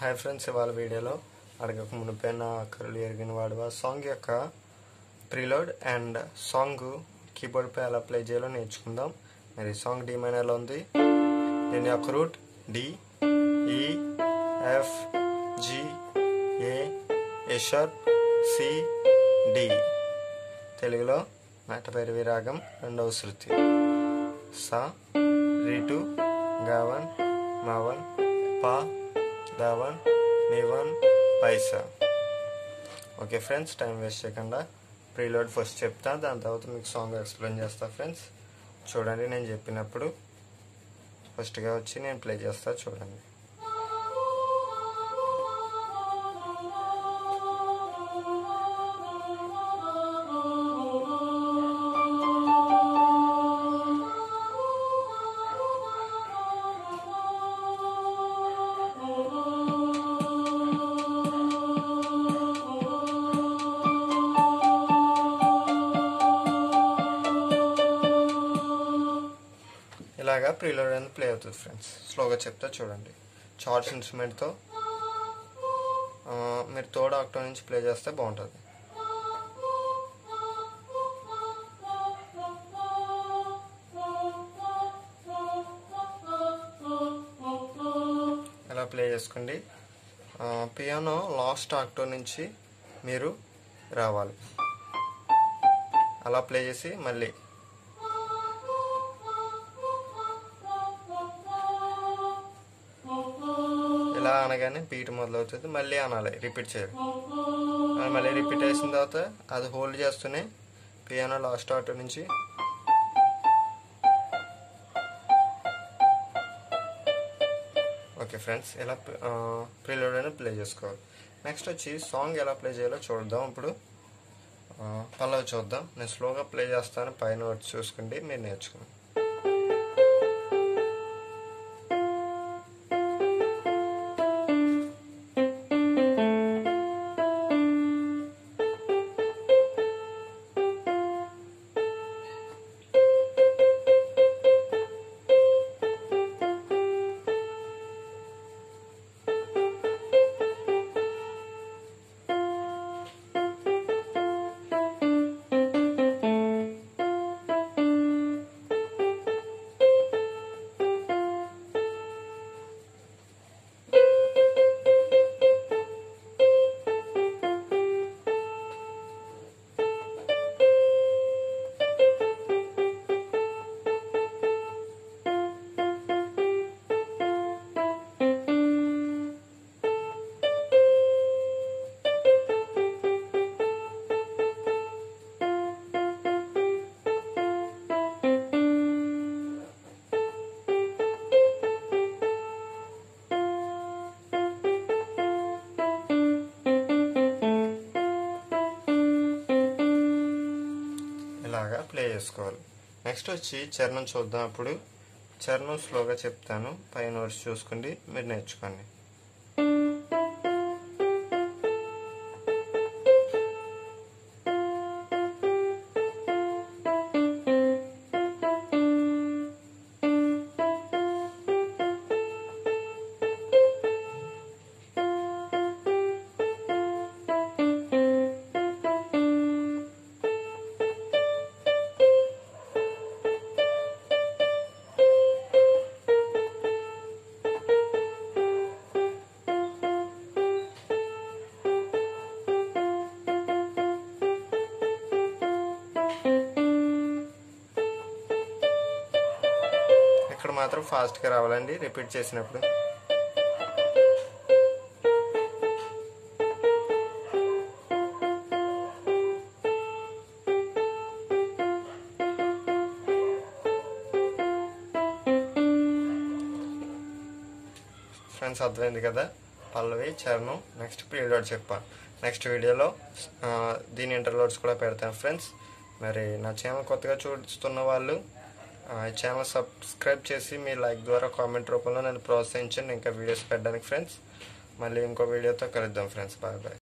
Hi friends ఇవాళ వీడియోలో అడగక మునిపోయిన కరులు ఎరిగిన వాడువా సాంగ్ యొక్క ప్రీలోడ్ అండ్ సాంగ్ కీబోర్డ్పై ఎలా ప్లే చేయాలో నేర్చుకుందాం. మరి సాంగ్ డి మైనర్లో ఉంది. దీని యొక్క root D E F G A A sharp C D. తెలుగులో నాటపైరవి రాగం రెండవ శృతి. సా రీటు గావన్ మావన్ పా దావన్ నివన్ పైసా. ఓకే ఫ్రెండ్స్ టైం వేస్ట్ చేయకుండా ప్రీలోడ్ ఫస్ట్ చెప్తా. దాని తర్వాత మీకు సాంగ్ ఎక్స్ప్లెయిన్ చేస్తా ఫ్రెండ్స్ చూడండి నేను చెప్పినప్పుడు ఫస్ట్గా వచ్చి నేను ప్లే చేస్తా చూడండి. ఇలాగా ప్రీలోడ్ అనేది ప్లే అవుతుంది ఫ్రెండ్స్. స్లోగా చెప్తా చూడండి. చార్ట్స్ ఇన్స్ట్రుమెంట్తో మీరు థర్డ్ ఆక్టో నుంచి ప్లే చేస్తే బాగుంటుంది. ఇలా ప్లే చేసుకోండి? పియానో లాస్ట్ ఆక్టో నుంచి మీరు రావాలి. అలా ప్లే చేసి మళ్ళీ ఇలా అనగానే బీట్ మొదలవుతుంది. మళ్ళీ అనాలి. రిపీట్ చేయాలి. మళ్ళీ రిపీట్ చేసిన తర్వాత అది హోల్డ్ చేస్తూనే పియానో లాస్ట్ ఆటో నుంచి ఓకే ఫ్రెండ్స్ ఎలా ప్రీలోడ్ అనేది ప్లే చేసుకోవాలి. నెక్స్ట్ వచ్చి సాంగ్ ఎలా ప్లే చేయాలో చూద్దాం. ఇప్పుడు పల్లవి చూద్దాం. నేను స్లోగా ప్లే చేస్తాను. పైన వచ్చి చూసుకోండి మీరు నేర్చుకోండి. చేసుకోవాలి. నెక్స్ట్ వచ్చి చరణం చూద్దాం అప్పుడు. చరణం స్లోగా చెప్తాను. పైన వచ్చి చూసుకోండి. మీరు నేర్చుకోండి. మాత్రం ఫాస్ట్గా రావాలండి రిపీట్ చేసినప్పుడు. ఫ్రెండ్స్ అర్థమైంది కదా? పల్లవి చరణం నెక్స్ట్ పీరియడ్ చెప్పాను నెక్స్ట్ వీడియోలో దీని ఇంటర్లోడ్స్ కూడా పెడతాను. ఫ్రెండ్స్ మరి నా ఛానల్ కొత్తగా చూస్తున్న వాళ్ళు ఛానల్ సబ్స్క్రైబ్ చేసి మీ లైక్ ద్వారా కామెంట్ రూపంలో నన్ను ప్రోత్సహించండి. ఇంకా వీడియోస్ పెట్టడానికి ఫ్రెండ్స్ మళ్ళీ ఇంకో వీడియోతో కలుద్దాం ఫ్రెండ్స్ బాయ్ బాయ్